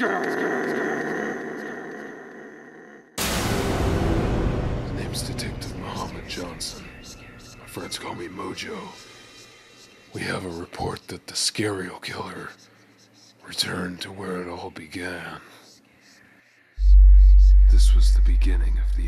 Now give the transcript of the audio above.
Name's Detective Muhammad Johnson. My friends call me Mojo. We have a report that the Scarial killer returned to where it all began. This was the beginning of the